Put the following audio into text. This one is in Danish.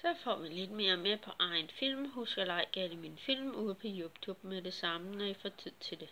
Så får vi lidt mere med på egen film. Husk at like alle mine film ude på YouTube med det samme, når I får tid til det.